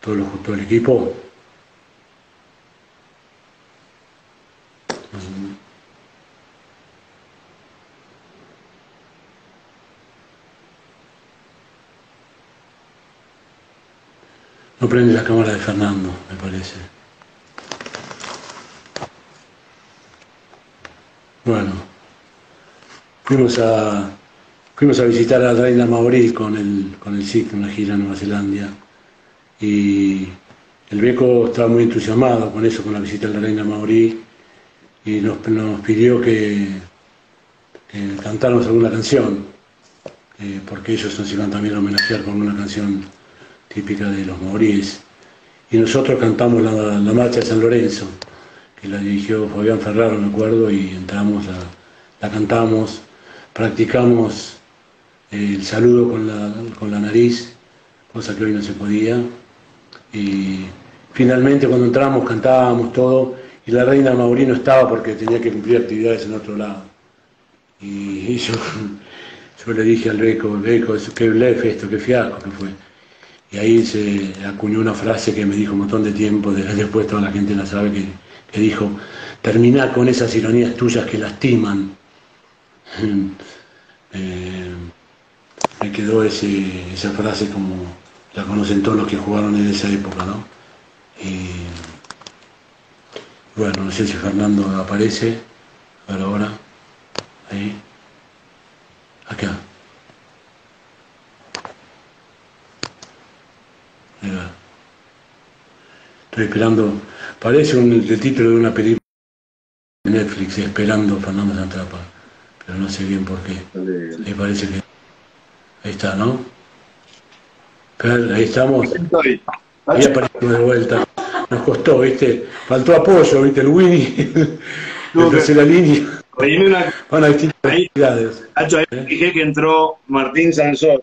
todo, todo el equipo. No prende la cámara de Fernando, me parece. Bueno, fuimos a, fuimos a visitar a reina Maori con el, con el SIC, una gira en Nueva Zelanda. Y el Beco estaba muy entusiasmado con eso, con la visita a la reina Maori, y nos, pidió que, cantáramos alguna canción, eh, porque ellos nos iban también a homenajear con una canción típica de los maoríes. Y nosotros cantamos la, marcha de San Lorenzo, que la dirigió Fabián Ferraro, me acuerdo, y entramos, la, cantamos, practicamos el saludo con la nariz, cosa que hoy no se podía. Y finalmente cuando entramos cantábamos todo y la reina Maurino estaba porque tenía que cumplir actividades en otro lado. Y, yo, yo, le dije al Beco, Beco, qué blef esto, qué fiasco que fue. Y ahí se acuñó una frase que me dijo un montón de tiempo, después toda la gente la sabe, que, que dijo, terminar con esas ironías tuyas que lastiman. Eh, me quedó ese, esa frase como la conocen todos los que jugaron en esa época, ¿no? Y bueno, no sé si Fernando aparece, pero ahora, ahí, acá. Estoy esperando, parece un, el título de una película de Netflix, esperando a Fernando Santrapa, pero no sé bien por qué. Me parece que ahí está, ¿no? Ahí estamos. Ahí aparecimos de vuelta. Nos costó, ¿viste? Faltó apoyo, ¿viste? El Winnie, entonces la línea. Una... Van a distintas ahí, ahí ¿Eh? dije que entró Martín Sansó.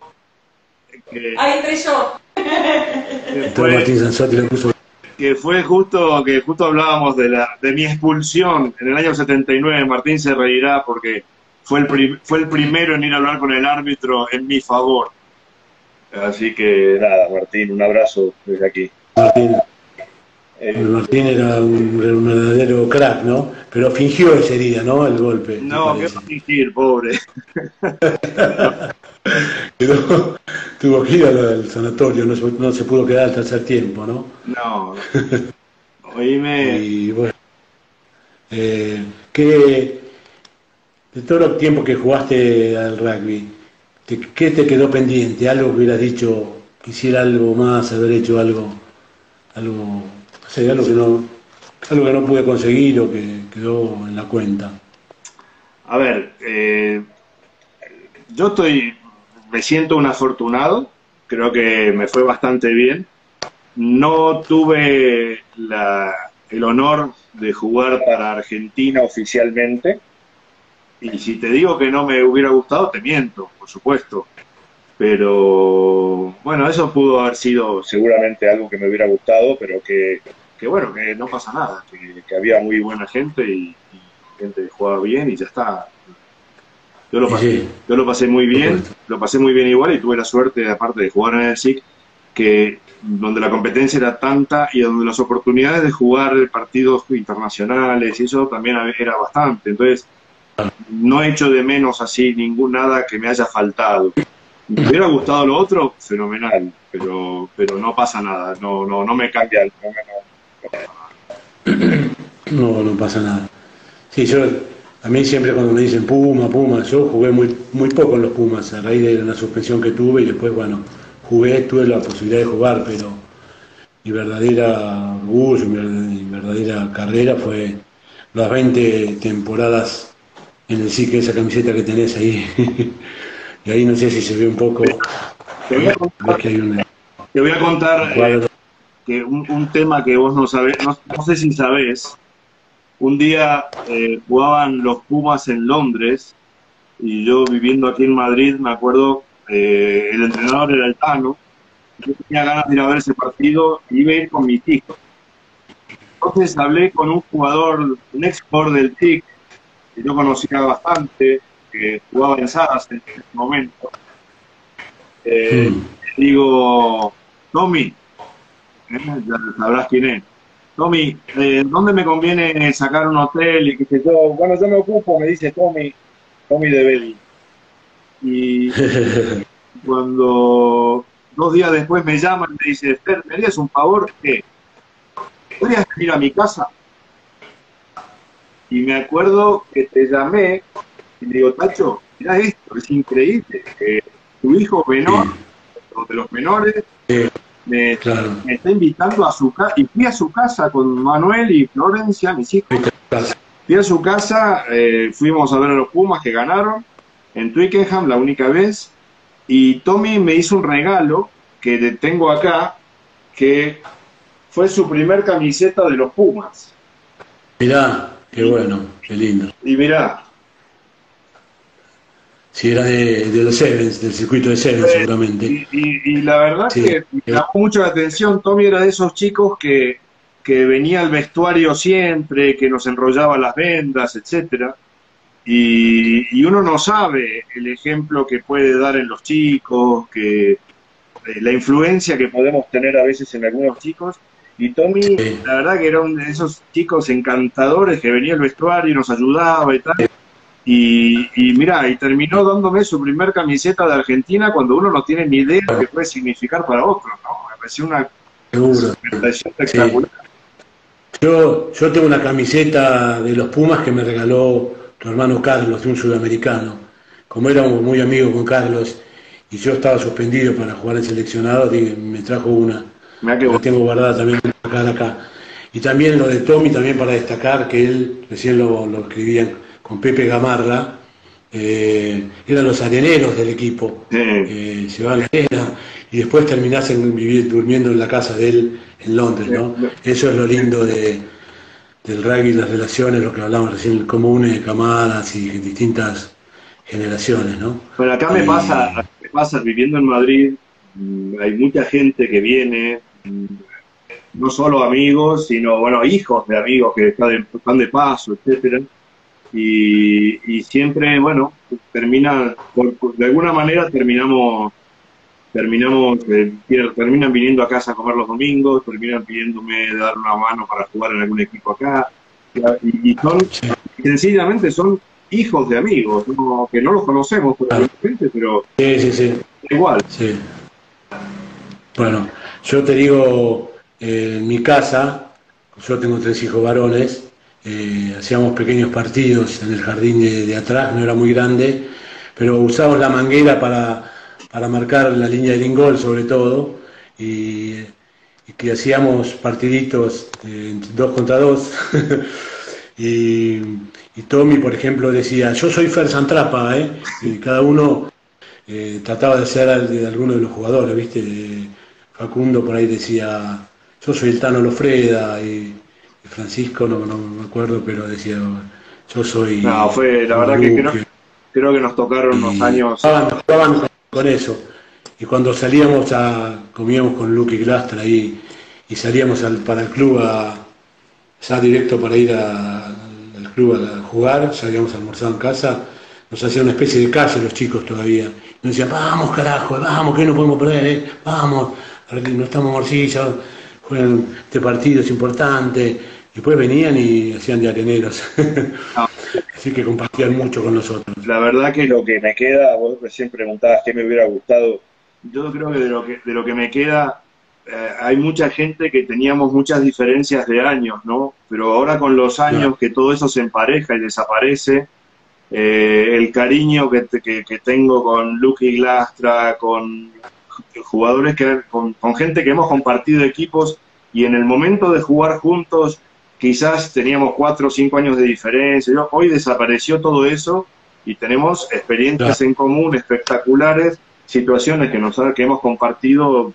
Ahí entré yo. Que fue, Martín Sansó le puso... que fue justo que justo hablábamos de la de mi expulsión en el año 79. Martín se reirá porque fue el, fue el primero en ir a hablar con el árbitro en mi favor. Así que nada, Martín, un abrazo desde aquí. Martín, eh, Martín era un, verdadero crack, ¿no? Pero fingió ese día, ¿no? El golpe. No, qué fingir, pobre. tuvo que ir al, sanatorio, no, se pudo quedar al tercer tiempo, ¿no? No. Oíme. Y bueno, eh, ¿qué, de todo el tiempo que jugaste al rugby, ¿qué te quedó pendiente? ¿Algo que hubieras dicho, quisiera algo más, haber hecho algo, algo, algo que no, algo que no pude conseguir o que quedó en la cuenta? A ver, eh, yo estoy, me siento un afortunado, creo que me fue bastante bien. No tuve el honor de jugar para Argentina oficialmente, y si te digo que no me hubiera gustado, te miento, por supuesto. Pero bueno, eso pudo haber sido seguramente algo que me hubiera gustado, pero que, bueno, que no pasa nada, que, había muy buena gente y, gente que jugaba bien y ya está. Yo lo pasé, yo lo pasé muy bien, lo pasé muy bien igual y tuve la suerte, aparte de jugar en el SIC, que donde la competencia era tanta y donde las oportunidades de jugar partidos internacionales y eso también era bastante. Entonces, no he hecho de menos así ningún nada que me haya faltado. Me hubiera gustado lo otro, fenomenal, pero, pero no pasa nada, no, no, no me cambia el No, no pasa nada. Sí, yo, a mí siempre cuando me dicen Puma, Puma, yo jugué muy, muy poco en los Pumas a raíz de la suspensión que tuve y después, bueno, jugué, tuve la posibilidad de jugar, pero mi verdadera orgullo, mi verdadera carrera fue las 20 temporadas en el que esa camiseta que tenés ahí. y ahí no sé si se ve un poco. Te voy a contar, te voy a contar eh, que un, tema que vos no sabés, no, sé si sabés. Un día eh, jugaban los Pumas en Londres y yo viviendo aquí en Madrid, me acuerdo, eh, el entrenador era el Tano. Yo tenía ganas de ir a ver ese partido y iba a ir con mis hijos. Entonces hablé con un jugador, un ex del TIC, que yo conocía bastante, que jugaba en Sadas en ese momento. Eh, Digo, Tommy, ¿eh? ya sabrás quién es. Tommy, eh, ¿dónde me conviene sacar un hotel y qué sé yo? Bueno, yo me ocupo, me dice Tommy, Tommy de Belli. Y cuando dos días después me llaman y me dice, Esther, ¿me harías un favor? ¿Qué? ¿Podrías venir a mi casa? Y me acuerdo que te llamé y le digo, Tacho, mira esto, es increíble. tu hijo menor, de los menores, me, está invitando a su casa. Y fui a su casa con Manuel y Florencia, mis hijos. Fui a su casa, eh, fuimos a ver a los Pumas que ganaron en Twickenham la única vez. Y Tommy me hizo un regalo que tengo acá, que fue su primer camiseta de los Pumas. Mirá, qué bueno, qué lindo. Y mirá, si era de, los Sevens, del circuito de Sevens, seguramente. Y, la verdad que me llamó mucho la atención. Tommy era de esos chicos que, que venía al vestuario siempre, que nos enrollaba las vendas, etcétera. Y, uno no sabe el ejemplo que puede dar en los chicos, que eh, la influencia que podemos tener a veces en algunos chicos. Y Tommy, la verdad que era uno de esos chicos encantadores que venía al vestuario y nos ayudaba y tal. Y, y mira, y terminó dándome su primer camiseta de Argentina cuando uno no tiene ni idea de qué puede significar para otro, ¿no? Me pareció una espectacular. Yo, yo tengo una camiseta de los Pumas que me regaló tu hermano Carlos, de un sudamericano. Como éramos muy amigos con Carlos y yo estaba suspendido para jugar en seleccionado, me trajo una. La tengo guardada también acá, acá. Y también lo de Tommy, también para destacar que él recién lo, lo escribían con Pepe Gamarra, eh, eran los areneros del equipo. Eh, se van a la arena y después terminasen vivir, durmiendo en la casa de él en Londres, ¿no? Eso es lo lindo de, del rugby, las relaciones, lo que hablamos recién, cómo une camadas y distintas generaciones, ¿no? Bueno, acá me pasa, me pasa, viviendo en Madrid, hay mucha gente que viene, mm, no solo amigos, sino, bueno, hijos de amigos que están de, están de paso, etcétera. Y, siempre, bueno, termina, de alguna manera terminamos, terminamos, eh, terminan viniendo a casa a comer los domingos, terminan pidiéndome dar una mano para jugar en algún equipo acá, y, son, sencillamente son hijos de amigos, que no los conocemos pero sí, sí, igual. Sí. Bueno, yo te digo, eh, en mi casa, yo tengo tres hijos varones, eh, hacíamos pequeños partidos en el jardín de, atrás, no era muy grande, pero usábamos la manguera para, marcar la línea de ingol sobre todo, y, que hacíamos partiditos eh, dos contra dos. y, Tommy, por ejemplo, decía, yo soy Fer Santrapa, y cada uno trataba de ser de alguno de los jugadores, ¿viste? Facundo por ahí decía, yo soy el Tano Lofreda, y Francisco, no, me acuerdo, pero decía, yo soy... No, fue, la verdad que creo, creo, que nos tocaron unos años... Jugaban, con eso. Y cuando salíamos a, comíamos con Luke y Glastra ahí, y salíamos al, para el club a, ya directo para ir al club a, jugar, salíamos a almorzar en casa, nos hacían una especie de calle los chicos todavía. Nos decían, vamos carajo, vamos, que no podemos perder, eh, vamos, no estamos morcillos, juegan este partido es importante Después venían y hacían de areneros. Así que compartían mucho con nosotros. La verdad que lo que me queda, vos recién preguntabas qué me hubiera gustado. Yo creo que de lo que, de lo que me queda, eh, hay mucha gente que teníamos muchas diferencias de años, ¿no? Pero ahora con los años que todo eso se empareja y desaparece, eh, el cariño que, que, tengo con Luke Glastra, con jugadores que, con, con gente que hemos compartido equipos y en el momento de jugar juntos quizás teníamos cuatro o cinco años de diferencia, hoy desapareció todo eso y tenemos experiencias en común espectaculares, situaciones que, nos, que hemos compartido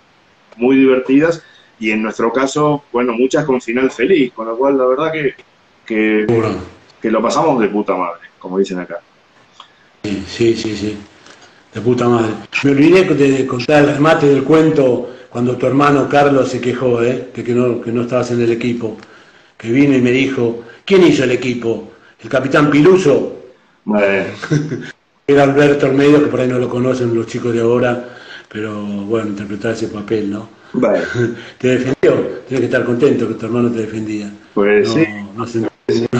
muy divertidas y en nuestro caso, bueno, muchas con final feliz, con lo cual la verdad que, que, lo pasamos de puta madre, como dicen acá. Sí, sí, sí, de puta madre. Me olvidé de contar el remate del cuento cuando tu hermano Carlos se quejó, ¿eh? que, que, no, que no estabas en el equipo que vino y me dijo, ¿quién hizo el equipo? ¿El capitán Piluso? Era Alberto Almeida, que por ahí no lo conocen los chicos de ahora, pero bueno, interpretar ese papel, ¿no? Te defendió, tienes que estar contento que tu hermano te defendía. Pues no, sí. No se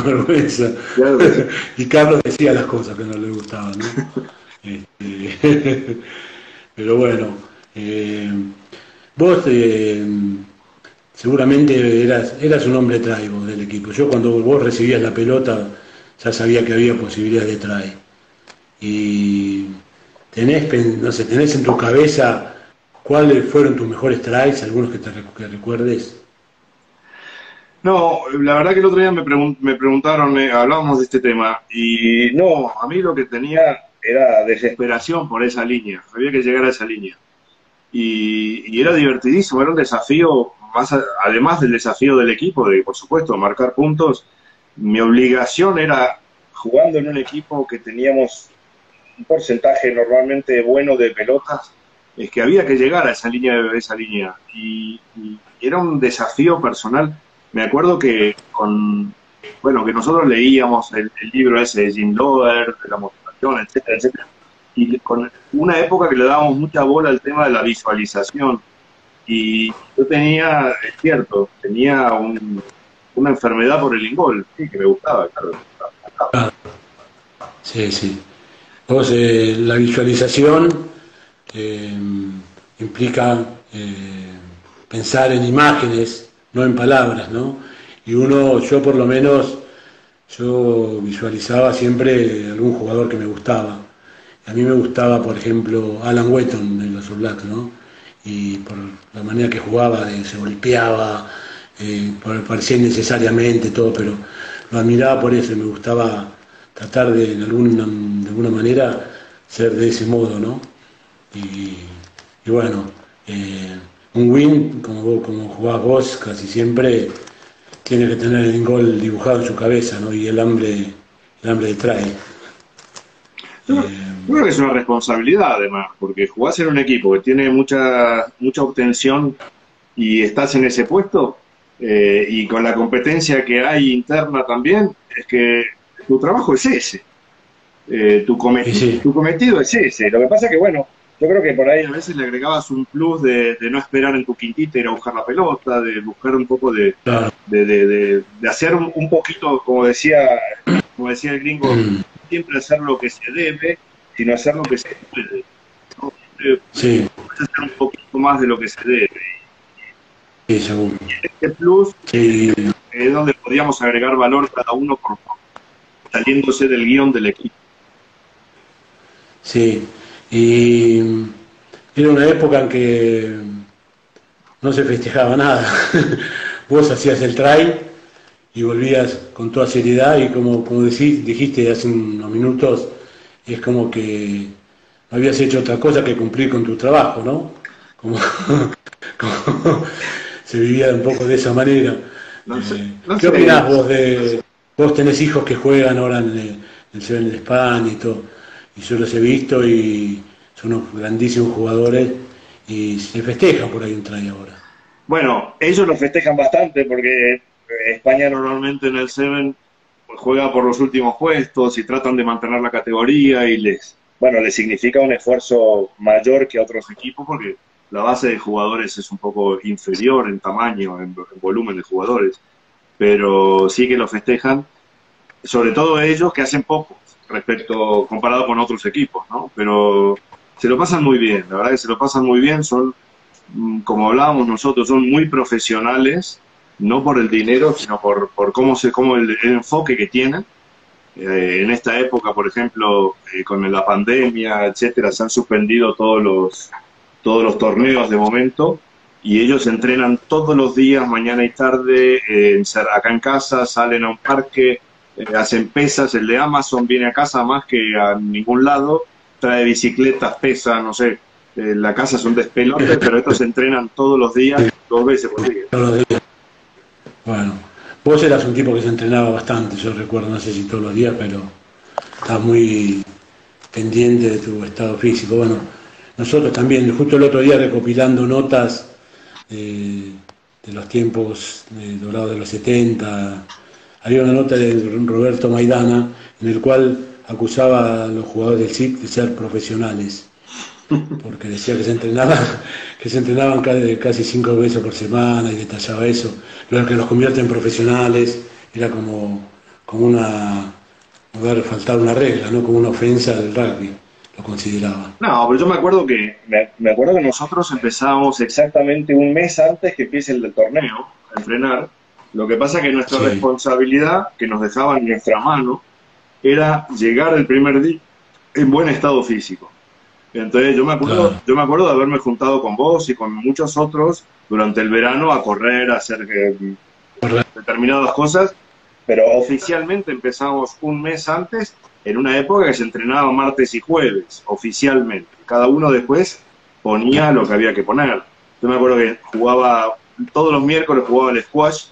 una vergüenza. y Carlos decía las cosas que no le gustaban, ¿no? Este, pero bueno, eh, vos eh, seguramente eras, eras un hombre traigo del equipo. Yo cuando vos recibías la pelota ya sabía que había posibilidad de try. Y tenés, no sé, tenés en tu cabeza cuáles fueron tus mejores tries, algunos que te que recuerdes. No, la verdad que el otro día me, me preguntaron, eh, hablábamos de este tema, y no, a mí lo que tenía era desesperación por esa línea, había que llegar a esa línea. Y, era divertidísimo, era un desafío, más además del desafío del equipo, de por supuesto marcar puntos, mi obligación era, jugando en un equipo que teníamos un porcentaje normalmente bueno de pelotas, es que había que llegar a esa línea, esa línea. Y, era un desafío personal. Me acuerdo que con, bueno, que nosotros leíamos el, libro ese de Jim Loder, de la motivación, etcétera, etcétera. Y con una época que le dábamos mucha bola al tema de la visualización. Y yo tenía, es cierto, tenía un, una enfermedad por el ingol, sí, que me gustaba, claro. Ah, sí, sí. Vos, eh, la visualización eh, implica eh, pensar en imágenes, no en palabras, ¿no? Y uno, yo por lo menos, yo visualizaba siempre algún jugador que me gustaba. A mí me gustaba, por ejemplo, Alan Wetton de los ¿no? Y por la manera que jugaba, se golpeaba, eh, parecía innecesariamente todo, pero lo admiraba por eso, me gustaba tratar de, de, alguna, de alguna manera, ser de ese modo, ¿no? Y, bueno, eh, un win, como, vos, como jugás vos casi siempre, tiene que tener el gol dibujado en su cabeza, ¿no? Y el hambre, el hambre de trae. Eh, creo que es una responsabilidad además, porque jugás en un equipo que tiene mucha, mucha obtención y estás en ese puesto, eh, y con la competencia que hay interna también, es que tu trabajo es ese. Eh, tu, cometido, tu cometido es ese. Lo que pasa es que, bueno, yo creo que por ahí a veces le agregabas un plus de, no esperar en tu quintita ir a buscar la pelota, de buscar un poco de, de, hacer un, poquito, como decía, como decía el gringo, mm. siempre hacer lo que se debe, sino hacer lo que se puede. Sí. Hacer un poquito más de lo que se debe. Sí, seguro. este plus es donde podíamos agregar valor cada uno por saliéndose del guion del equipo. Sí, y era una época en que no se festejaba nada. Vos hacías el try y volvías con toda seriedad y como, como decís, dijiste hace unos minutos, es como que no habías hecho otra cosa que cumplir con tu trabajo, ¿no? como se vivía un poco de esa manera. Eh, ¿Qué opinás vos de... Vos tenés hijos que juegan ahora en el, de España y todo, y yo los he visto y son unos grandísimos jugadores y se festeja por ahí un try ahora. Bueno, ellos lo festejan bastante porque España normalmente en el Seven juega por los últimos puestos y tratan de mantener la categoría y les, bueno, les significa un esfuerzo mayor que a otros equipos porque la base de jugadores es un poco inferior en tamaño, en, volumen de jugadores, pero sí que lo festejan, sobre todo ellos que hacen poco respecto comparado con otros equipos, ¿no? Pero se lo pasan muy bien, la verdad que se lo pasan muy bien, son, mm, como hablábamos nosotros, son muy profesionales, no por el dinero, sino por, por cómo, se, cómo el, enfoque que tienen. Eh, en esta época, por ejemplo, eh, con la pandemia, etcétera, se han suspendido todos los, todos los torneos de momento y ellos entrenan todos los días, mañana y tarde, eh, acá en casa, salen a un parque, eh, hacen pesas, el de Amazon viene a casa más que a ningún lado, trae bicicletas, pesas, no sé, eh, la casa es un despelote, pero estos entrenan todos los días, dos veces por día. Todos los días. Bueno, vos eras un tipo que se entrenaba bastante, yo recuerdo, no sé si todos los días, pero estás muy pendiente de tu estado físico. Bueno, nosotros también, justo el otro día recopilando notas de los tiempos de dorados de los 70, había una nota de Roberto Maidana en el cual acusaba a los jugadores del SIC de ser profesionales. porque decía que se entrenaban, que se entrenaban casi cinco veces por semana y detallaba eso. Lo que los convierte en profesionales era como, como una, haber faltado una regla, ¿no? Como una ofensa del rugby, lo consideraba. No, pero yo me acuerdo que, me, acuerdo que nosotros empezábamos exactamente un mes antes que empiece el torneo a entrenar. Lo que pasa es que nuestra responsabilidad, que nos dejaba en nuestra mano, era llegar el primer día en buen estado físico. Entonces yo me acuerdo, yo me acuerdo de haberme juntado con vos y con muchos otros durante el verano a correr, a hacer eh, determinadas cosas, pero oficialmente empezamos un mes antes, en una época que se entrenaba martes y jueves, oficialmente. Cada uno después ponía lo que había que poner. Yo me acuerdo que jugaba, todos los miércoles jugaba el squash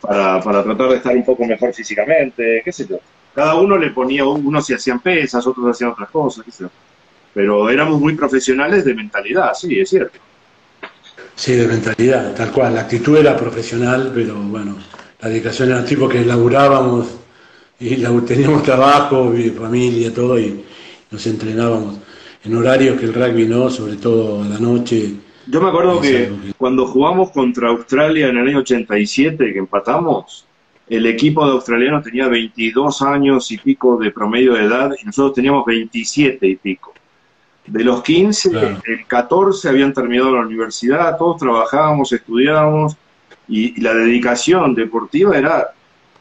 para, para tratar de estar un poco mejor físicamente, qué sé yo. Cada uno le ponía, unos se hacían pesas, otros hacían otras cosas, qué sé yo pero éramos muy profesionales de mentalidad, sí, es cierto. Sí, de mentalidad, tal cual. La actitud era profesional, pero bueno, la dedicación era tipo que laburábamos y teníamos trabajo, familia, todo, y nos entrenábamos en horarios que el rugby no, sobre todo a la noche. Yo me acuerdo que, cuando jugamos contra Australia en el año 87, que empatamos, el equipo de australianos tenía 22 años y pico de promedio de edad y nosotros teníamos 27 y pico. De los 15, el 14 habían terminado la universidad, todos trabajábamos, estudiábamos, y, la dedicación deportiva era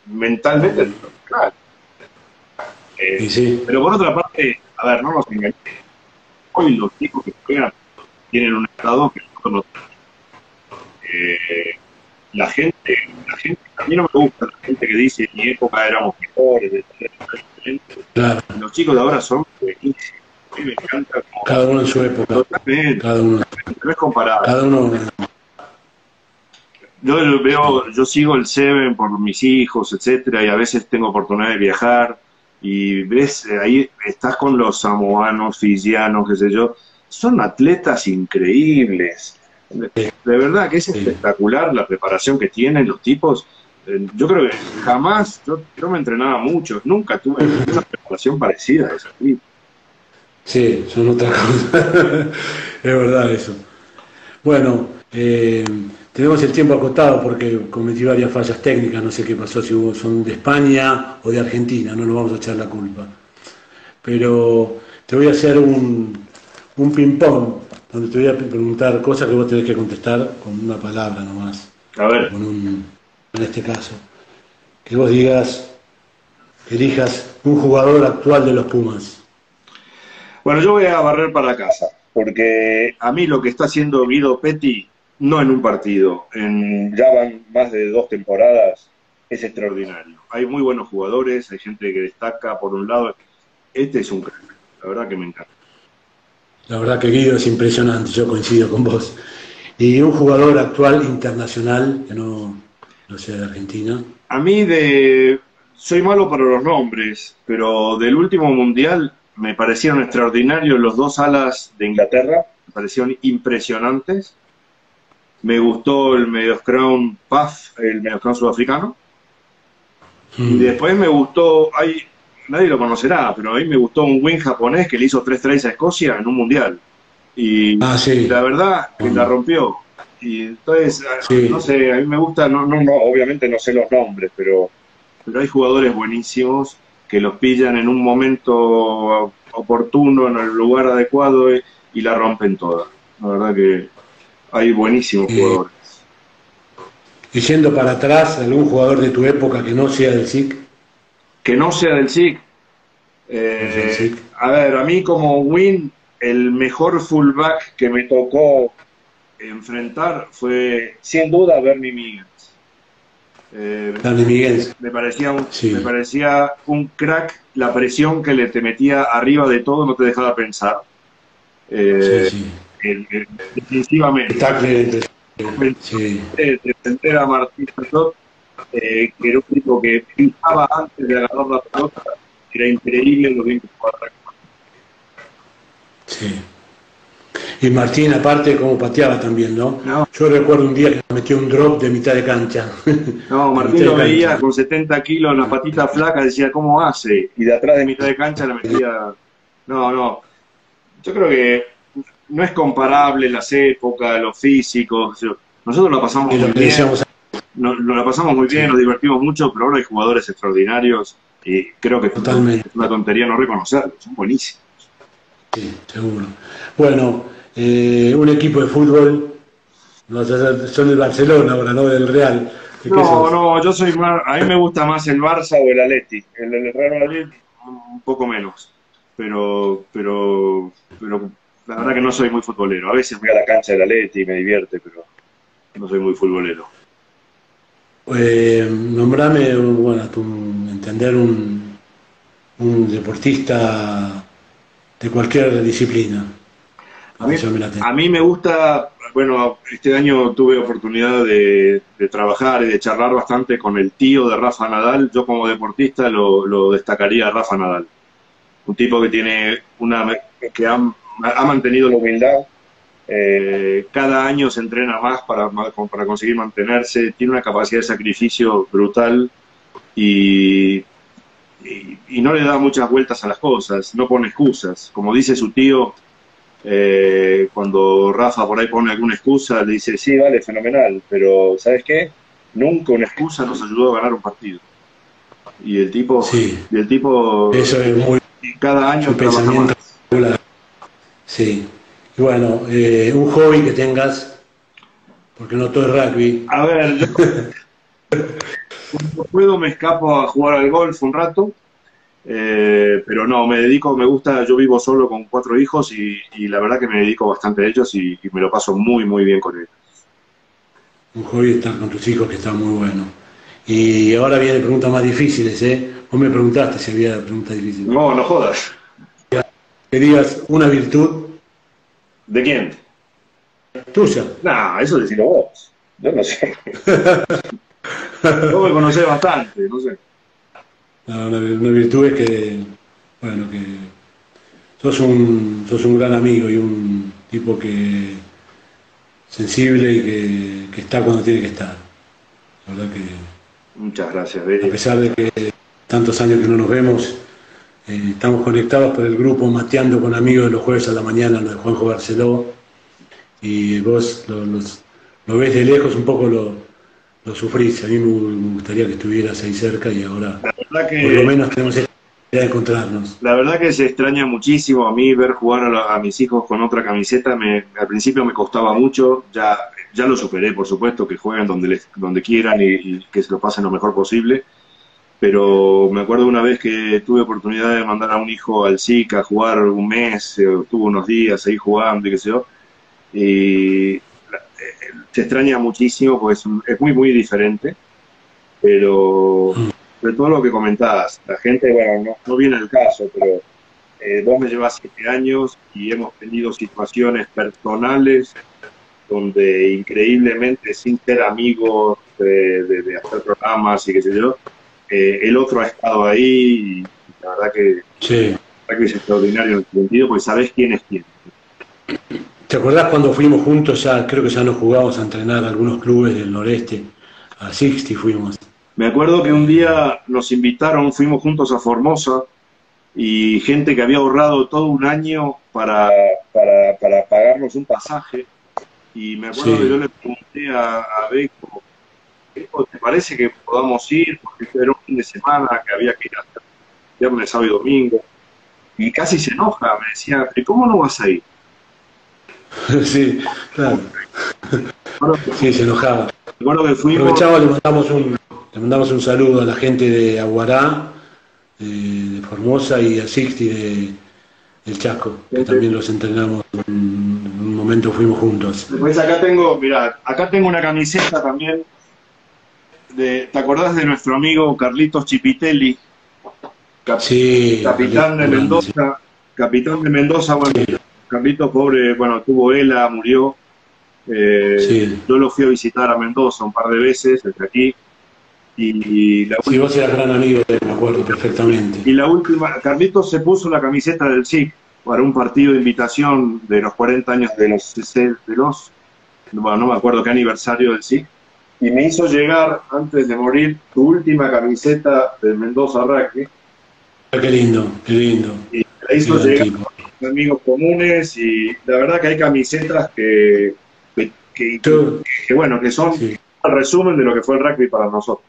mentalmente eh, Pero por otra parte, a ver, no nos engañemos. Hoy los chicos que juegan tienen un estado que nosotros no tenemos. Eh, la gente, la gente, a mí no me gusta la gente que dice en mi época éramos mejores, los chicos de ahora son buenísimos cada uno en su época. Cada uno. No es comparado. Cada uno. Yo veo, yo sigo el Seven por mis hijos, etcétera, y a veces tengo oportunidad de viajar y ves ahí estás con los samoanos, fisianos, qué sé yo, son atletas increíbles. De, verdad que es espectacular la preparación que tienen los tipos. Eh, yo creo que jamás, yo, yo me entrenaba mucho, nunca tuve una preparación parecida a tipo. Sí, son otra cosa. es verdad eso. Bueno, eh, tenemos el tiempo acotado porque cometí varias fallas técnicas, no sé qué pasó, si son de España o de Argentina, no nos vamos a echar la culpa. Pero te voy a hacer un, un ping-pong, donde te voy a preguntar cosas que vos tenés que contestar con una palabra nomás. A ver. Con un, en este caso. Que vos digas, elijas un jugador actual de los Pumas. Bueno, yo voy a barrer para casa, porque a mí lo que está haciendo Guido Petty, no en un partido, en, ya van más de dos temporadas, es extraordinario. Hay muy buenos jugadores, hay gente que destaca por un lado. Este es un crack, la verdad que me encanta. La verdad que Guido es impresionante, yo coincido con vos. ¿Y un jugador actual internacional que no, no sea de Argentina? A mí de... Soy malo para los nombres, pero del último mundial me parecieron extraordinarios los dos alas de Inglaterra, me parecieron impresionantes. Me gustó el medio scrum Puff, el medio scrum sudafricano. Y hmm. después me gustó, hay, nadie lo conocerá, pero a mí me gustó un win japonés que le hizo tres trays a Escocia en un mundial. Y ah, la verdad que la rompió. Y entonces, no sé, a mí me gusta, no, no, no, obviamente no sé los nombres, pero, pero hay jugadores buenísimos que los pillan en un momento oportuno, en el lugar adecuado y, la rompen toda. La verdad que hay buenísimos jugadores. Y yendo para atrás, algún jugador de tu época que no sea del SIC. Que no sea del SIC. Eh, a ver, a mí como Win, el mejor fullback que me tocó enfrentar fue sin duda Bernie Miguel. Eh, Miguel. Me parecía, un, me parecía un crack, la presión que le te metía arriba de todo no te dejaba pensar. Eh, sí, definitivamente. Sí. De, a Martín eh, que era un tipo que pisaba antes de agarrar la pelota, era increíble lo bien que jugaba. Sí. Y Martín, aparte, como pateaba también, ¿no? Yo recuerdo un día que metió un drop de mitad de cancha. No, Martín lo veía con 70 kilos, la patita flaca, decía, ¿cómo hace? Y de atrás de mitad de cancha la metía. No, no. Yo creo que no es comparable las épocas, los físicos. Nosotros lo pasamos muy bien. Nos, lo pasamos muy bien, nos divertimos mucho, pero ahora hay jugadores extraordinarios y creo que Totalmente. es una tontería no reconocerlos, son buenísimos. Sí, seguro. Bueno, eh, un equipo de fútbol, no, son el Barcelona ahora, no del Real. No, no, yo soy más, a mí me gusta más el Barça o el Atleti, el, el Real Madrid un poco menos, pero, pero, pero la verdad que no soy muy futbolero. A veces voy a la cancha del Atleti y me divierte, pero no soy muy futbolero. Eh, nombrame, bueno, a tu entender, un, un deportista de cualquier disciplina. A mí, a mí, me gusta, bueno, este año tuve oportunidad de, de, trabajar y de charlar bastante con el tío de Rafa Nadal. Yo como deportista lo, lo destacaría a Rafa Nadal. Un tipo que tiene una que ha, ha mantenido la humildad, eh, cada año se entrena más para, para conseguir mantenerse, tiene una capacidad de sacrificio brutal y, y, y, no le da muchas vueltas a las cosas, no pone excusas. Como dice su tío, eh, cuando Rafa por ahí pone alguna excusa, le dice, sí, vale, fenomenal, pero ¿sabes qué? Nunca una excusa nos ayudó a ganar un partido. Y el tipo, sí. y el tipo Eso es muy, cada año pensamiento Sí. Y bueno, eh, un hobby que tengas, porque no todo es rugby. A ver, yo cuando puedo me escapo a jugar al golf un rato, eh, pero no, me dedico, me gusta, yo vivo solo con cuatro hijos y, y la verdad que me dedico bastante a ellos y, y, me lo paso muy, muy bien con ellos. Un hobby estar con tus hijos que está muy bueno. Y ahora vienen preguntas más difíciles, ¿eh? Vos me preguntaste si había preguntas difíciles. No, no jodas. Que digas una virtud. ¿De quién? Tuya. No, eso decilo vos. Yo no sé. vos me conocés bastante, no sé. No, una, una, virtud es que, bueno, que sos un, sos un gran amigo y un tipo que sensible y que, que está cuando tiene que estar. La verdad que. Muchas gracias, Beri. A pesar de que tantos años que no nos vemos, eh, estamos conectados por el grupo Mateando con Amigos de los jueves a la mañana, lo de Juanjo Barceló, y vos lo, los, lo ves de lejos, un poco lo, lo sufrís. A mí me gustaría que estuvieras ahí cerca y ahora que, por lo menos tenemos esa de encontrarnos. La verdad que se extraña muchísimo a mí ver jugar a, la, a mis hijos con otra camiseta. Me, al principio me costaba mucho, ya, ya lo superé, por supuesto, que jueguen donde, les, donde quieran y, y que se lo pasen lo mejor posible pero me acuerdo una vez que tuve oportunidad de mandar a un hijo al SIC a jugar un mes, tuvo unos días ahí jugando y qué sé yo, y se extraña muchísimo porque es, muy, muy diferente, pero de todo lo que comentabas, la gente, bueno, no, viene el caso, pero eh, vos me llevas siete años y hemos tenido situaciones personales donde increíblemente sin ser amigos de, de hacer programas y qué sé yo, eh, el otro ha estado ahí y la verdad que, sí. la verdad que es extraordinario en ese sentido porque sabes quién es quién. ¿Te acordás cuando fuimos juntos, ya creo que ya nos jugamos a entrenar a algunos clubes del noreste? A Sixty fuimos. Me acuerdo que un día nos invitaron, fuimos juntos a Formosa y gente que había ahorrado todo un año para, para, para pagarnos un pasaje y me acuerdo sí. que yo le pregunté a, a Beco ¿te parece que podamos ir? Porque era un fin de semana que había que ir a hacer viernes, sábado y domingo. Y casi se enoja, me decía, ¿pero cómo no vas a ir? Sí, claro. Sí, se enojaba. Recuerdo que fuimos... Aprovechamos, le mandamos, un, le mandamos un saludo a la gente de Aguará, de, de Formosa y a Sixty de, del Chaco, que también los entrenamos, en un momento fuimos juntos. Después acá tengo, mira, acá tengo una camiseta también de, ¿te acordás de nuestro amigo Carlitos Chipitelli? Cap sí, capitán de Mendoza, capitán de Mendoza, bueno, sí. Carlitos pobre, bueno, tuvo ELA, murió. Eh, sí. Yo lo fui a visitar a Mendoza un par de veces desde aquí. Y, la sí, vos eras gran amigo de él, me acuerdo perfectamente. Y la última, Carlitos se puso la camiseta del SIC para un partido de invitación de los 40 años de los, de los bueno, no me acuerdo qué aniversario del SIC y me hizo llegar, antes de morir, tu última camiseta del Mendoza Rugby. Qué lindo, qué lindo. Y la hizo, llegar, amigos comunes y la verdad que hay camisetas que, que, bueno, que son el resumen de lo que fue el rugby para nosotros.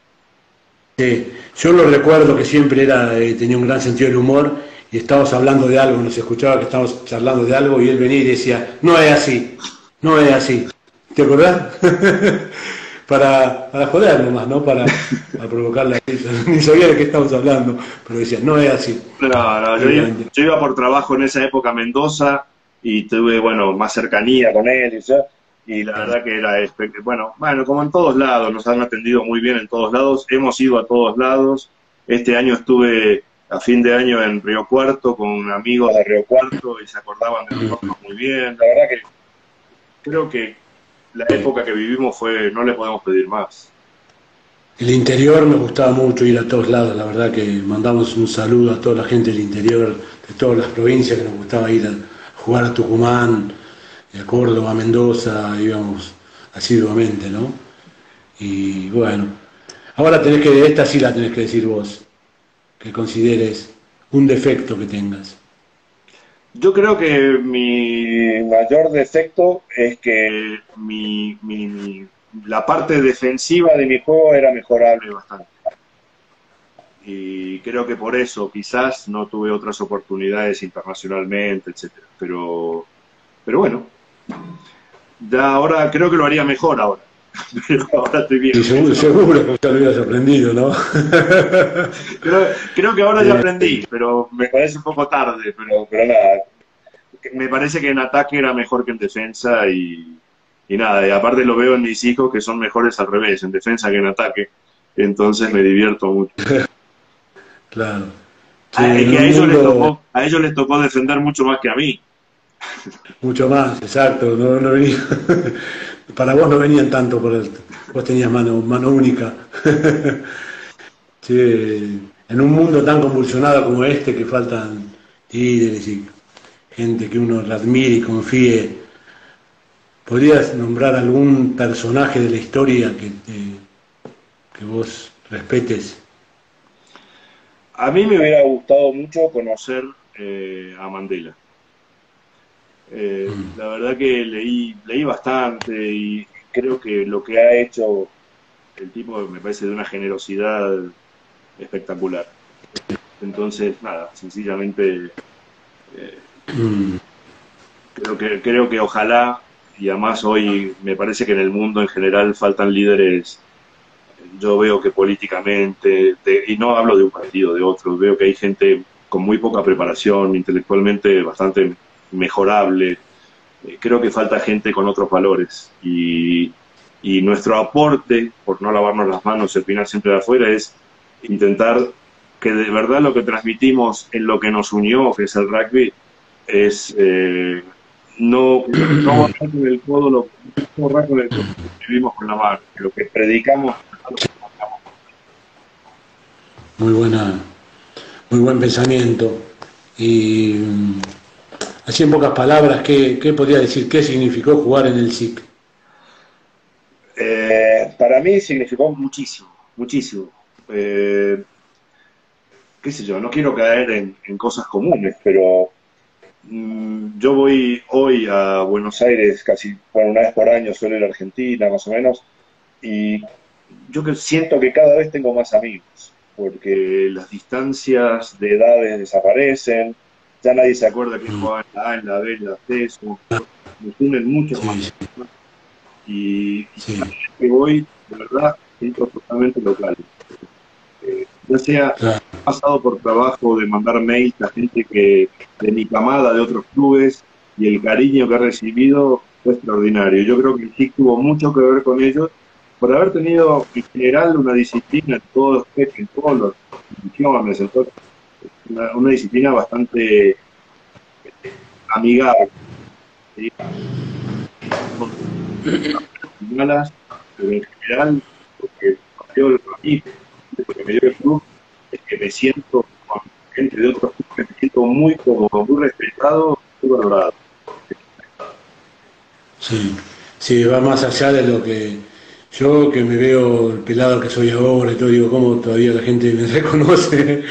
Sí, yo lo recuerdo que siempre era, eh, tenía un gran sentido del humor y estábamos hablando de algo, nos escuchaba que estábamos charlando de algo y él venía y decía, no es así, no es así. ¿Te acordás? para, para joder nomás, ¿no? Para, provocar la risa. Ni sabía de qué estamos hablando, pero decía, no es así. yo, iba, por trabajo en esa época a Mendoza y tuve, bueno, más cercanía con él y, y la verdad que era, bueno, bueno, como en todos lados, nos han atendido muy bien en todos lados, hemos ido a todos lados. Este año estuve a fin de año en Río Cuarto con amigos de Río Cuarto y se acordaban de nosotros muy bien. La verdad que creo que la época que vivimos fue, no le podemos pedir más. El interior me gustaba mucho ir a todos lados, la verdad que mandamos un saludo a toda la gente del interior, de todas las provincias que nos gustaba ir a jugar a Tucumán, a Córdoba, a Mendoza, íbamos asiduamente, ¿no? Y bueno, ahora tenés que, esta sí la tenés que decir vos, que consideres un defecto que tengas. Yo creo que mi mayor defecto es que mi, la parte defensiva de mi juego era mejorable bastante. Y creo que por eso quizás no tuve otras oportunidades internacionalmente, etcétera. Pero, pero bueno, ya ahora creo que lo haría mejor ahora. Pero ahora estoy bien. Y seguro, seguro que ya lo hubieras aprendido, ¿no? creo, que ahora ya aprendí, pero me parece un poco tarde, pero, pero nada. Me parece que en ataque era mejor que en defensa y, y nada, y aparte lo veo en mis hijos que son mejores al revés, en defensa que en ataque. Entonces me divierto mucho. claro. Ah, a, ellos les tocó, a ellos les tocó defender mucho más que a mí. Mucho más, exacto. No, no. Para vos no venían tanto, por el, vos tenías mano, mano única. en un mundo tan convulsionado como este que faltan líderes y gente que uno admire y confíe, ¿podrías nombrar algún personaje de la historia que, que vos respetes? A mí me hubiera gustado mucho conocer eh, a Mandela. Eh. La verdad que leí, leí bastante y creo que lo que ha hecho el tipo me parece de una generosidad espectacular. Entonces, nada, sencillamente eh, creo que creo que ojalá y además hoy me parece que en el mundo en general faltan líderes. Yo veo que políticamente, y no hablo de un partido, de otro, veo que hay gente con muy poca preparación, intelectualmente bastante mejorable. Eh, creo que falta gente con otros valores y, nuestro aporte, por no lavarnos las manos y opinar siempre de afuera, es intentar que de verdad lo que transmitimos en lo que nos unió, que es el rugby, es eh, no, no con el codo, lo, no con el codo, vivimos con la mano, lo que predicamos. Muy buena, muy buen pensamiento. Y Así en pocas palabras, ¿qué, podría decir? ¿Qué significó jugar en el SIC? Eh, para mí significó muchísimo, muchísimo. Eh, qué sé yo, no quiero caer en, cosas comunes, pero mm, yo voy hoy a Buenos Aires casi, bueno, una vez por año, suelo ir a Argentina más o menos, y yo siento que cada vez tengo más amigos, porque las distancias de edades desaparecen, ya nadie se acuerda que mm. jugaba en la A, en la B, en la C, nos unen mucho más. Y, que voy, de verdad, siento totalmente local. Eh, ya sea pasado por trabajo de mandar mails a gente que de mi camada de otros clubes y el cariño que ha recibido fue extraordinario. Yo creo que sí tuvo mucho que ver con ellos por haber tenido en general una disciplina en todos, en todos los en una, disciplina bastante amigable. Malas, pero en general, porque yo porque me dio el club, es que me siento con gente de otros clubes, me siento muy como muy respetado, muy valorado. Sí, sí, va más allá de lo que yo que me veo el pelado que soy ahora y todo, digo, ¿cómo todavía la gente me reconoce?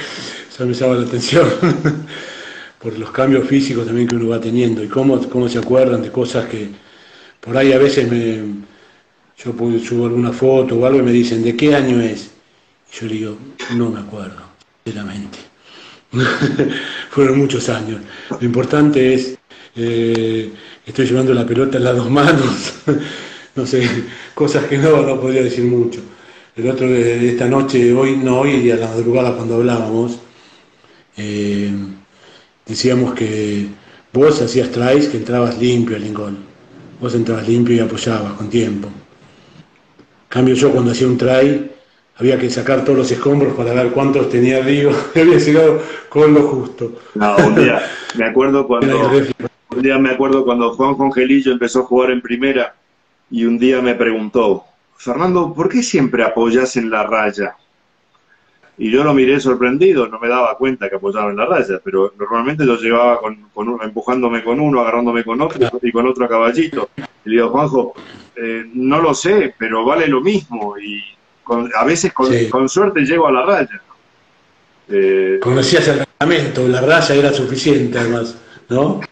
Me llama la atención. por los cambios físicos también que uno va teniendo y cómo, cómo se acuerdan de cosas que por ahí a veces me, yo subo alguna foto o algo y me dicen, ¿de qué año es? Y yo digo, no me acuerdo, sinceramente. Fueron muchos años. Lo importante es, eh, estoy llevando la pelota en las dos manos, no sé, cosas que no, no podría decir mucho. El otro de esta noche, hoy, no hoy, y a la madrugada cuando hablábamos, eh, decíamos que vos hacías tries que entrabas limpio al gol. Vos entrabas limpio y apoyabas con tiempo. cambio yo cuando hacía un try, había que sacar todos los escombros para ver cuántos tenía arriba. había llegado con lo justo. No, un día me acuerdo cuando un día me acuerdo cuando Juan Congelillo empezó a jugar en primera y un día me preguntó, Fernando, ¿por qué siempre apoyas en la raya? Y yo lo miré sorprendido, no me daba cuenta que apoyaba en la raya, pero normalmente yo llevaba con, empujándome con uno, agarrándome con otro y con otro a caballito. Y le digo, Juanjo, eh, no lo sé, pero vale lo mismo y a veces con, suerte llego a la raya. Eh, Conocías el reglamento, la raya era suficiente además, ¿no?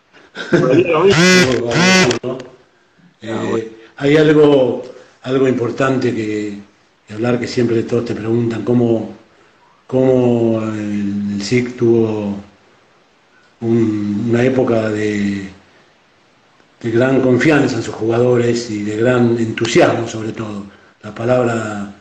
Eh, hay algo, algo importante que, hablar que siempre todos te preguntan, ¿cómo, cómo el, SIC tuvo una época de, de gran confianza en sus jugadores y de gran entusiasmo sobre todo. La palabra,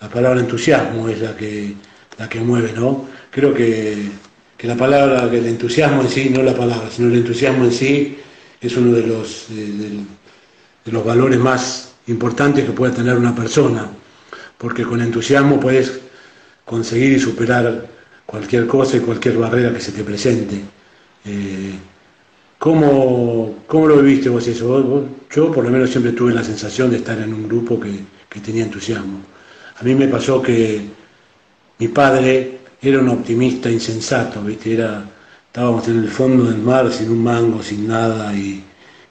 la palabra entusiasmo es la que, la que mueve, ¿no? Creo que que la palabra, que el entusiasmo en sí, no la palabra, sino el entusiasmo en sí es uno de los, de, los valores más importantes que puede tener una persona, porque con entusiasmo puedes conseguir y superar cualquier cosa y cualquier barrera que se te presente. Eh, ¿cómo, lo viviste vos eso? yo por lo menos siempre tuve la sensación de estar en un grupo que, que tenía entusiasmo. A mí me pasó que mi padre era un optimista insensato, ¿viste? Era, estábamos en el fondo del mar sin un mango, sin nada, y,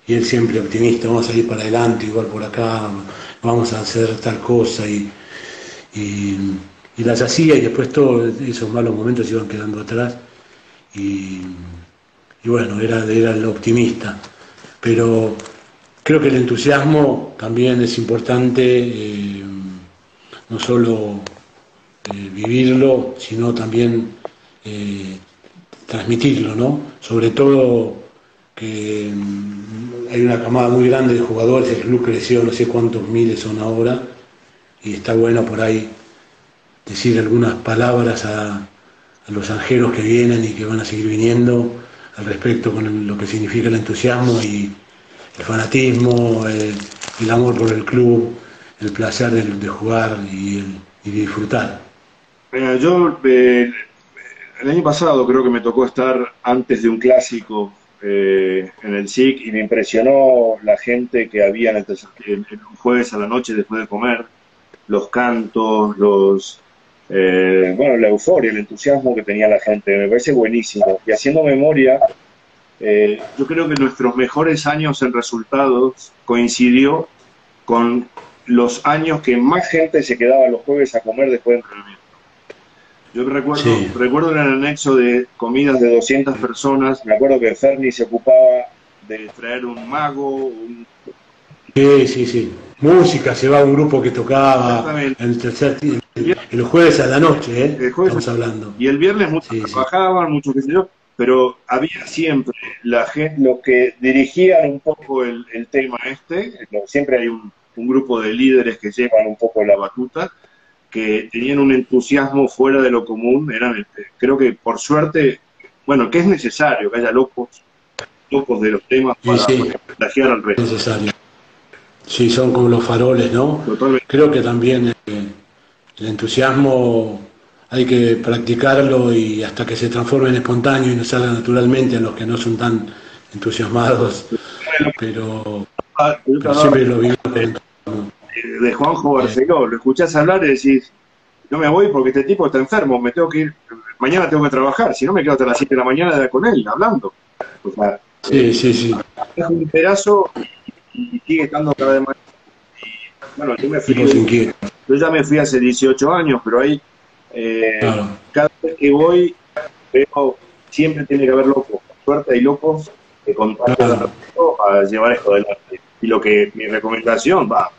él siempre optimista, vamos a salir para adelante, igual por acá, vamos a hacer tal cosa, y, las hacía, y después todos esos malos momentos iban quedando atrás, y, bueno, era, era el optimista. Pero creo que el entusiasmo también es importante, eh, no solo eh, vivirlo, sino también eh, transmitirlo, ¿no? Sobre todo que mm, hay una camada muy grande de jugadores, el club creció, no sé cuántos miles son ahora, y está bueno por ahí decir algunas palabras a, los anjeros que vienen y que van a seguir viniendo al respecto con lo que significa el entusiasmo y el fanatismo, el, amor por el club, el placer de, jugar y disfrutar. Yo eh, el año pasado creo que me tocó estar antes de un clásico eh, en el SIC y me impresionó la gente que había en el, jueves a la noche después de comer, los cantos, los eh, bueno, la euforia, el entusiasmo que tenía la gente, me parece buenísimo. Y haciendo memoria, yo creo que nuestros mejores años en resultados coincidió con los años que más gente se quedaba los jueves a comer después de entrenamiento. Yo recuerdo, recuerdo en el anexo de comidas de 200 personas, me acuerdo que Ferni se ocupaba de traer un mago, un... Sí, sí, sí. Música, va un grupo que tocaba el tercer el, jueves a la noche, ¿eh? El jueves Estamos hablando. Y el viernes muchos trabajaban, muchos qué sé yo, pero había siempre la gente, los que dirigían un poco el, tema este, siempre hay un, un grupo de líderes que llevan un poco la batuta, que tenían un entusiasmo fuera de lo común, eran, este, creo que por suerte, bueno, que es necesario que haya locos, locos de los temas para, sí, al resto. Necesario. Sí, son como los faroles, ¿no? Creo que también eh, el entusiasmo hay que practicarlo y hasta que se transforme en espontáneo y no salga naturalmente a los que no son tan entusiasmados, pero, pero siempre lo vivo de Juanjo Barceló, lo escuchás hablar y decís, no me voy porque este tipo está enfermo, me tengo que ir, mañana tengo que trabajar, si no me quedo hasta las 7 de la mañana con él, hablando. sí, sí, sí. Es un pedazo y sigue estando cada vez más. bueno, yo me fui, yo ya me fui hace 18 años, pero ahí eh, cada vez que voy veo siempre tiene que haber loco suerte hay locos que contagian a llevar esto adelante. Y lo que mi recomendación va,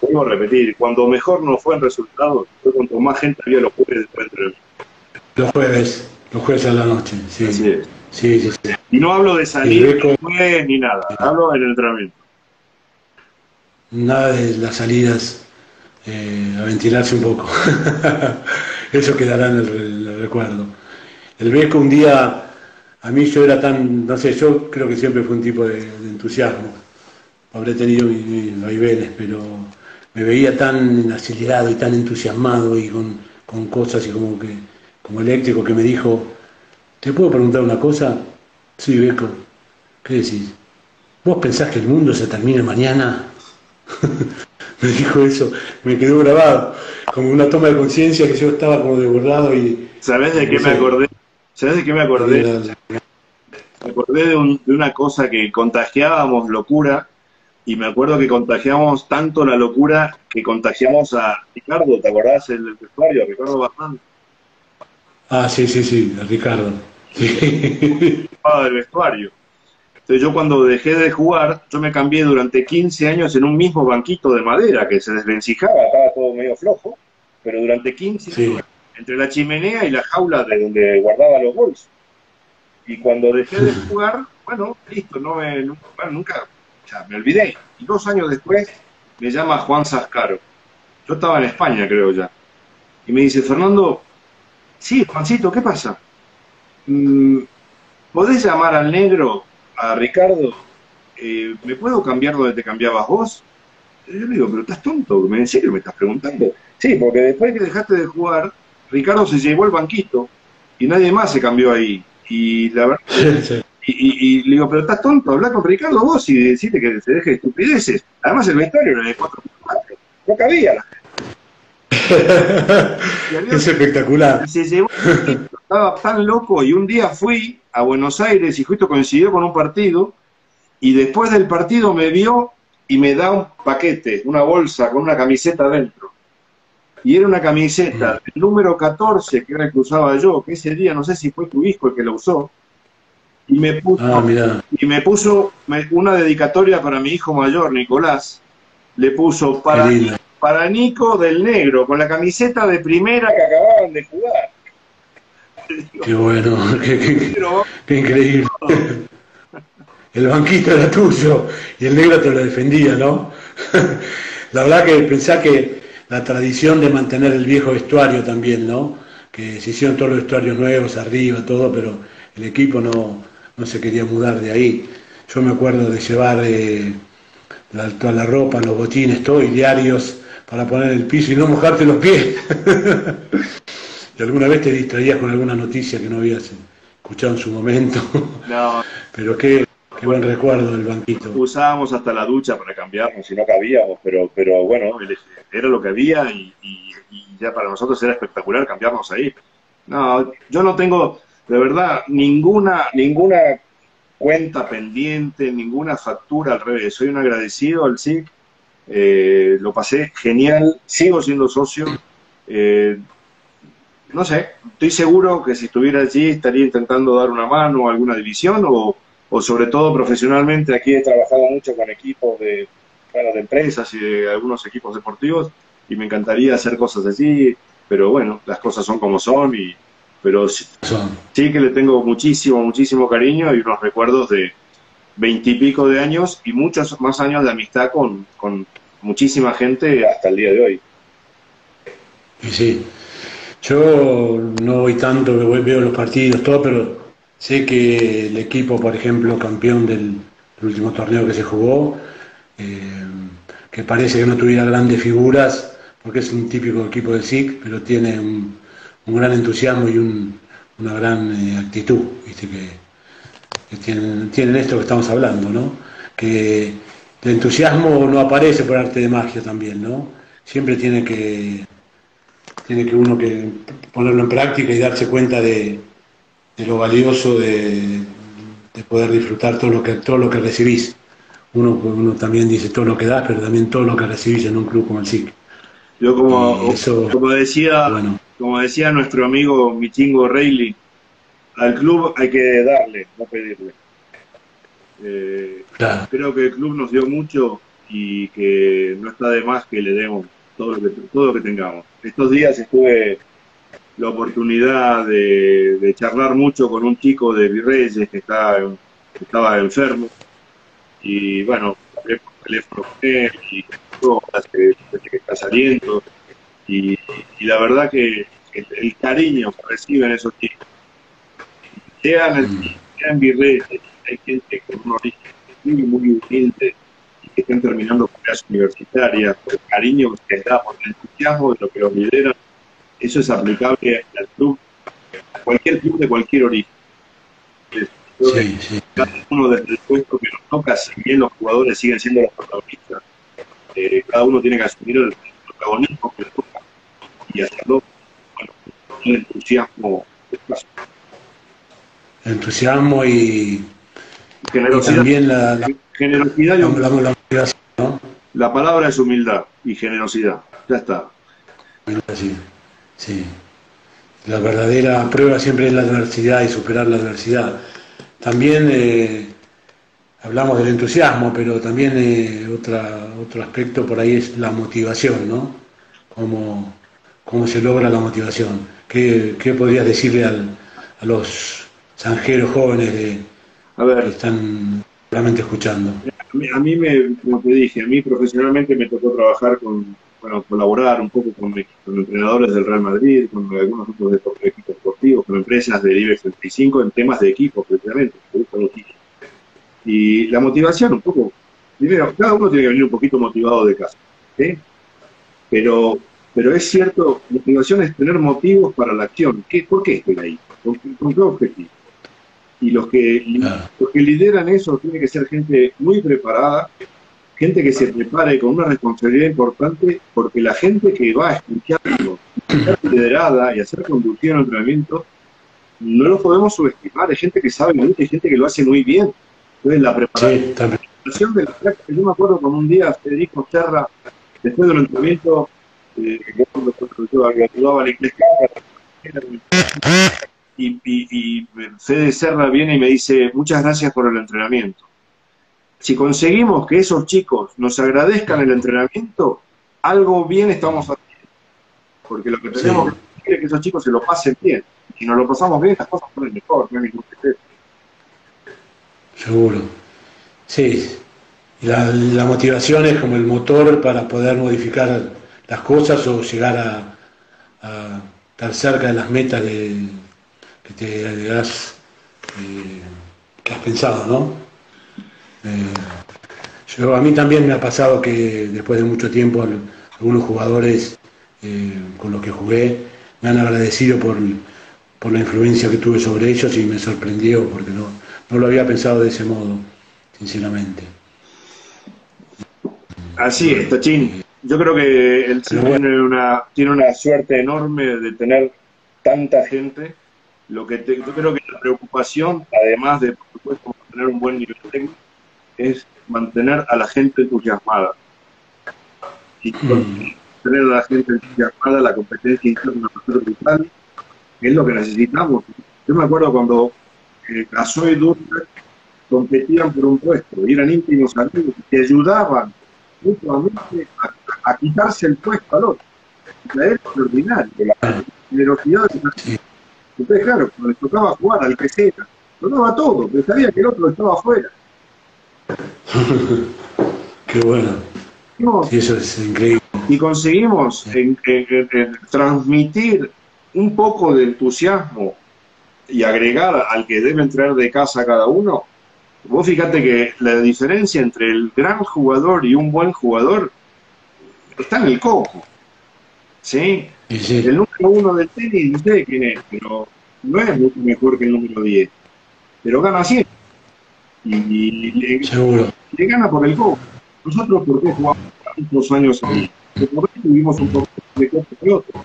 vuelvo a repetir, cuando mejor nos fue en resultados, fue cuanto más gente había los jueves después de Los jueves, los jueves a la noche, sí. Sí, sí, sí. Y no hablo de salir ni nada, hablo del entrenamiento. Nada de las salidas eh, a ventilarse un poco. Eso quedará en el, recuerdo. El Beco un día, a mí yo era tan, no sé, yo creo que siempre fue un tipo de, entusiasmo. Habré tenido mis, vaivenes, pero me veía tan acelerado y tan entusiasmado y con, con cosas y como que, como eléctrico que me dijo, ¿te puedo preguntar una cosa? Sí, Beco, ¿qué decís? ¿Vos pensás que el mundo se termina mañana? me dijo eso, me quedó grabado, como una toma de conciencia que yo estaba como desbordado y... ¿Sabes de qué me acordé? ¿Sabes de qué me acordé? Me acordé de, una cosa que contagiábamos locura y me acuerdo que contagiamos tanto la locura que contagiamos a Ricardo, ¿te acordás el, vestuario? Ricardo Bazán. Ah, sí, sí, sí, a Ricardo. Del vestuario. Entonces yo cuando dejé de jugar, yo me cambié durante 15 años en un mismo banquito de madera que se desvencijaba, estaba todo medio flojo, pero durante 15 años, entre la chimenea y la jaula de donde guardaba los bolsos. Y cuando dejé de jugar, bueno, listo, no me, bueno, nunca, ya me olvidé. Y dos años después me llama Juan Sascaro. Yo estaba en España, creo ya. Y me dice, Fernando, sí, Juancito, ¿qué pasa? Mm, ¿Podés llamar al negro a Ricardo, eh, ¿me puedo cambiar donde te cambiabas vos? yo le digo, pero estás tonto, ¿en serio me estás preguntando? Sí, porque después que dejaste de jugar, Ricardo se llevó el banquito y nadie más se cambió ahí. Y la verdad, y, le digo, pero estás tonto, habla con Ricardo vos y decirte que se deje de estupideces. Además el vestuario era de 4 no cabía la es espectacular. Se llevó, estaba tan loco y un día fui a Buenos Aires y justo coincidió con un partido y después del partido me vio y me da un paquete, una bolsa con una camiseta dentro. Y era una camiseta del número 14 que era el que usaba yo, que ese día no sé si fue tu hijo el que lo usó. Y me puso, ah, y me puso una dedicatoria para mi hijo mayor, Nicolás. Le puso para, para Nico del Negro, con la camiseta de primera que acababan de jugar. Qué bueno, qué, increíble. El banquito era tuyo y el negro te lo defendía, ¿no? La verdad que pensá que la tradición de mantener el viejo vestuario también, ¿no? Que se hicieron todos los vestuarios nuevos arriba, todo, pero el equipo no, no se quería mudar de ahí. Yo me acuerdo de llevar eh, toda la ropa, los botines, todo, y diarios para poner el piso y no mojarte los pies. y alguna vez te distraías con alguna noticia que no habías escuchado en su momento. No. pero qué, qué buen recuerdo del banquito. Usábamos hasta la ducha para cambiarnos si no cabíamos, pero, pero bueno, era lo que había y, ya para nosotros era espectacular cambiarnos ahí. No, yo no tengo, de verdad, ninguna, ninguna cuenta pendiente, ninguna factura al revés. Soy un agradecido al SIC eh, lo pasé genial, sigo siendo socio. Eh, no sé, estoy seguro que si estuviera allí estaría intentando dar una mano a alguna división o, sobre todo profesionalmente. Aquí he trabajado mucho con equipos de, de empresas y de algunos equipos deportivos y me encantaría hacer cosas así, pero bueno, las cosas son como son y pero sí, sí que le tengo muchísimo, muchísimo cariño y unos recuerdos de, veintipico de años y muchos más años de amistad con, muchísima gente hasta el día de hoy. Y sí, yo no voy tanto, veo los partidos, todo, pero sé que el equipo, por ejemplo, campeón del, último torneo que se jugó, eh, que parece que no tuviera grandes figuras, porque es un típico equipo del SIC, pero tiene un, gran entusiasmo y una gran eh, actitud, ¿viste? que que tienen, esto que estamos hablando, ¿no? Que el entusiasmo no aparece por arte de magia también, ¿no? Siempre tiene que, tiene que uno que ponerlo en práctica y darse cuenta de, lo valioso de, poder disfrutar todo lo que, todo lo que recibís. Uno, uno también dice todo lo que das, pero también todo lo que recibís en un club como el SIC. Yo como, como decía, como decía nuestro amigo Michingo Reilly, al club hay que darle, no pedirle. Eh, creo que el club nos dio mucho y que no está de más que le demos todo lo que, todo lo que tengamos. Estos días estuve la oportunidad de, charlar mucho con un chico de Virreyes que, está, estaba enfermo y bueno, hablé por teléfono con él y que está saliendo y, la verdad que el, cariño que reciben esos chicos sean en, Virreyes hay gente con un origen muy, muy humilde y que estén terminando carreras universitarias, por el cariño que les da, por el entusiasmo de lo que los lideran, eso es aplicable al club, a cualquier club de cualquier origen. Sí, sí. Cada uno desde el puesto que nos toca, si bien los jugadores siguen siendo los protagonistas, eh, cada uno tiene que asumir el protagonismo que le toca y hacerlo con un entusiasmo. Entusiasmo y Generosidad. también la, generosidad y la, la, palabra es humildad y generosidad. Ya está. Sí, sí. La verdadera prueba siempre es la adversidad y superar la adversidad. También eh, hablamos del entusiasmo, pero también eh, otra, otro aspecto por ahí es la motivación, ¿no? Cómo, cómo se logra la motivación. ¿Qué, qué podrías decirle al, a los zanjeros jóvenes de, a ver, están realmente escuchando. A mí, me, como te dije, a mí profesionalmente me tocó trabajar con, bueno, colaborar un poco con, entrenadores del Real Madrid, con algunos otros de equipos deportivos, con empresas de IBEX 35 en temas de equipo, precisamente, Y la motivación, un poco, primero, cada uno tiene que venir un poquito motivado de casa, ¿sí? Pero, pero es cierto, motivación es tener motivos para la acción. ¿Qué, ¿Por qué estoy ahí? ¿Con, qué objetivo? Y los que, los que lideran eso tiene que ser gente muy preparada, gente que se prepare con una responsabilidad importante, porque la gente que va a escucharlo, ser liderada y hacer conducción en entrenamiento, no lo podemos subestimar. Hay gente que sabe mucho, hay gente que lo hace muy bien. Entonces, la preparación de la práctica, yo me acuerdo con un día Federico Serra, después del entrenamiento, eh, yo ayudaba a la iglesia, y, y, Fede Serra viene y me dice, muchas gracias por el entrenamiento. Si conseguimos que esos chicos nos agradezcan el entrenamiento, algo bien estamos haciendo. Porque lo que tenemos que hacer es que esos chicos se lo pasen bien. Si nos lo pasamos bien, las cosas ponen mejor, no hay ningún Seguro. Sí. La, la motivación es como el motor para poder modificar las cosas o llegar a, a estar cerca de las metas de, que te has, eh, que has pensado, ¿no? Eh, yo, a mí también me ha pasado que después de mucho tiempo algunos jugadores eh, con los que jugué me han agradecido por, por, la influencia que tuve sobre ellos y me sorprendió porque no, no lo había pensado de ese modo, sinceramente. Así es, Tachín. Yo creo que el tiene, una, tiene una suerte enorme de tener tanta gente lo que yo creo que la preocupación, además de, por supuesto, mantener un buen nivel técnico, es mantener a la gente entusiasmada. Y mm. tener a la gente entusiasmada, la competencia interna es vital, es lo que necesitamos. Yo me acuerdo cuando eh, y Durker competían por un puesto, y eran íntimos amigos que ayudaban mutuamente a, quitarse el puesto al otro. Era extraordinario, la generosidad de entonces, claro, cuando le tocaba jugar al que sea, daba todo, pero sabía que el otro estaba afuera. Qué bueno. Sí, eso es increíble. Y conseguimos transmitir un poco de entusiasmo y agregar al que debe entrar de casa cada uno. Vos fíjate que la diferencia entre el gran jugador y un buen jugador está en el coco. ¿Sí? El número uno del tenis, no sé quién es, pero no es mucho mejor que el número 10. Pero gana siempre. Y, le, le, gana por el coco. Nosotros, ¿por qué jugamos tantos años ahí? Porque tuvimos un poco de coco que otro.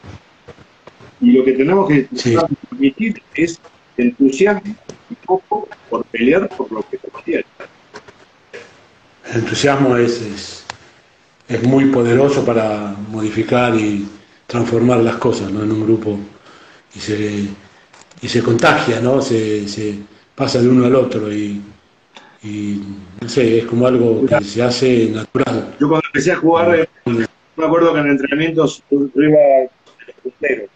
Y lo que tenemos que transmitir es entusiasmo y poco por pelear por lo que se quiere. El entusiasmo es, es, es muy poderoso para modificar y transformar las cosas ¿no? en un grupo y se, y se contagia, ¿no? Se, se pasa de uno al otro y, y, no sé, es como algo que se hace natural. Yo cuando empecé a jugar, eh, me acuerdo que en entrenamientos yo iba de los punteros.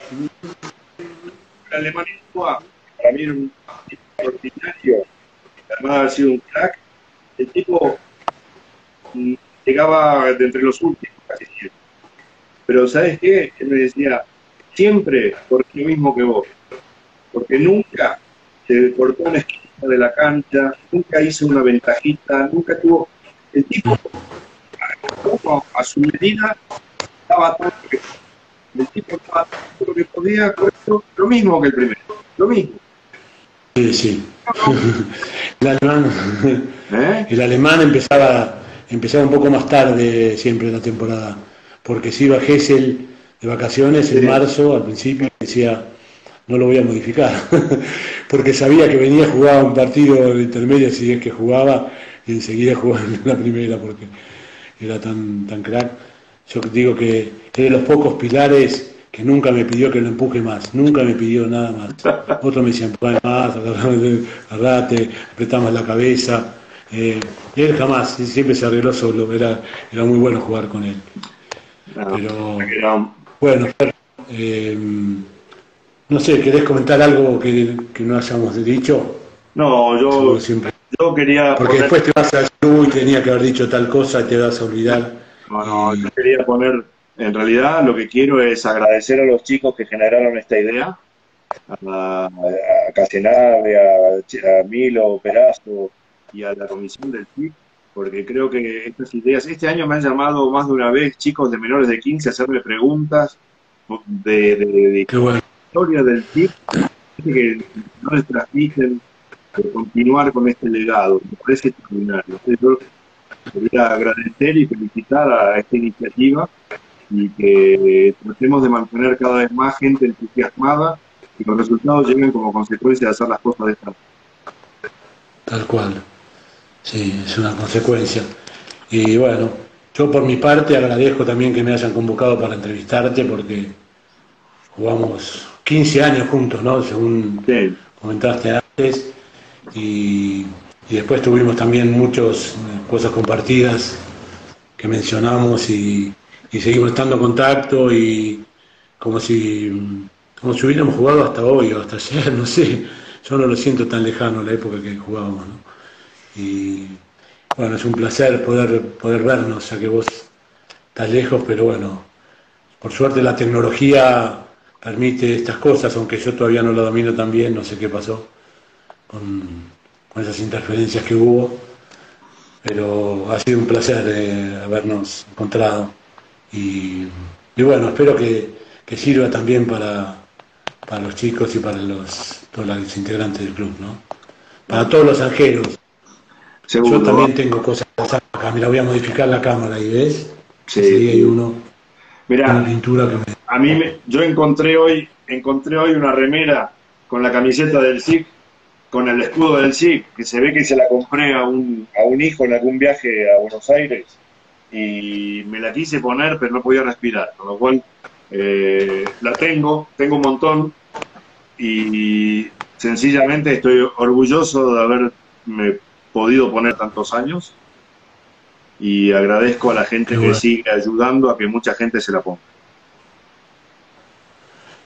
El alemán para mí era un extraordinario, además de haber sido un crack. El tipo mm, llegaba de entre los últimos casi siempre. Pero ¿sabes qué? Él me decía, siempre por lo mismo que vos. Porque nunca se cortó una esquina de la cancha, nunca hizo una ventajita, nunca tuvo... El tipo, a su medida, estaba que, el tipo estaba todo lo que podía, lo mismo que el primero, lo mismo. Sí, sí. el alemán, ¿Eh? el alemán empezaba, empezaba un poco más tarde siempre en la temporada, porque si iba Gessel de vacaciones en marzo, al principio, decía, no lo voy a modificar, porque sabía que venía, jugaba un partido de intermedio, si es que jugaba, y enseguida jugaba en la primera, porque era tan, tan crack. Yo digo que es de los pocos pilares que nunca me pidió que lo empuje más, nunca me pidió nada más. Otro me decía, empuje más, agarrate, apretamos la cabeza. Eh, y él jamás, siempre se arregló solo, era, era muy bueno jugar con él. Pero, bueno, eh, no sé, ¿querés comentar algo que, no hayamos dicho? No, yo, siempre. yo quería... Porque después te vas a decir, uy, tenía que haber dicho tal cosa y te vas a olvidar. No, no, yo quería poner, en realidad lo que quiero es agradecer a los chicos que generaron esta idea, a, a Casenave, a, a, Milo Perazo y a la comisión del TIC, porque creo que estas ideas, este año me han llamado más de una vez chicos de menores de 15 a hacerme preguntas de, de, de, historia del TIP que no les transmiten continuar con este legado. Me parece extraordinario. Yo quería agradecer y felicitar a esta iniciativa y que tratemos de mantener cada vez más gente entusiasmada y los resultados lleguen como consecuencia de hacer las cosas de esta Tal cual. Sí, es una consecuencia. Y bueno, yo por mi parte agradezco también que me hayan convocado para entrevistarte porque jugamos 15 años juntos, ¿no? Según comentaste antes. Y, después tuvimos también muchas eh, cosas compartidas que mencionamos y, seguimos estando en contacto y como si, como si hubiéramos jugado hasta hoy o hasta ayer, no sé. Yo no lo siento tan lejano la época que jugábamos, ¿no? Y bueno, es un placer poder, poder vernos, ya que vos estás lejos, pero bueno, por suerte la tecnología permite estas cosas, aunque yo todavía no lo domino tan bien, no sé qué pasó con, esas interferencias que hubo, pero ha sido un placer eh, habernos encontrado y, bueno, espero que, sirva también para, para los chicos y para los, todos los integrantes del club, ¿no? Para todos los Yo también tengo cosas acá, mira, voy a modificar la cámara y ves, sí. hay uno, Mira, una pintura que me a mí me, yo encontré hoy, encontré hoy una remera con la camiseta del SIC, con el escudo del SIC, que se ve que se la compré a un, a un hijo en algún viaje a Buenos Aires y me la quise poner pero no podía respirar, con lo cual eh, la tengo, tengo un montón y sencillamente estoy orgulloso de haberme podido poner tantos años y agradezco a la gente que sigue ayudando a que mucha gente se la ponga.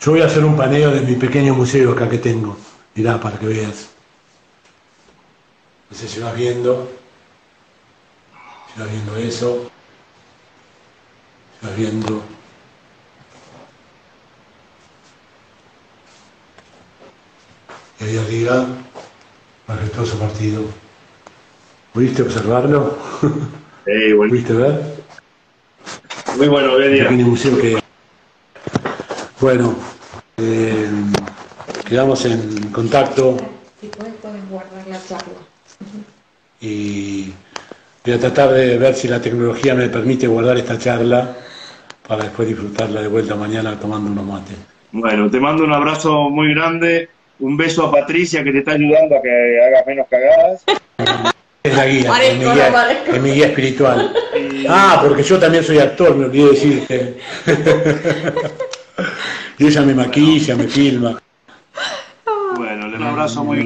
Yo voy a hacer un paneo de mi pequeño museo acá que tengo. Mirá, para que veas. No sé si vas viendo. Si vas viendo eso. Si vas viendo. Y ahí arriba, majestuoso partido. ¿Pudiste observarlo? Sí, bueno. ¿Pudiste ver? Muy bueno, museo que bueno, eh, quedamos en contacto. Si pueden, pueden guardar la charla. Y voy a tratar de ver si la tecnología me permite guardar esta charla para después disfrutarla de vuelta mañana tomando unos mates. Bueno, te mando un abrazo muy grande, un beso a Patricia que te está ayudando a que hagas menos cagadas. Es la guía, es, mi guía es, mi guía, espiritual. Ah, porque yo también soy actor, me olvidé decirte. y ella me maquilla, me filma. Un abrazo muy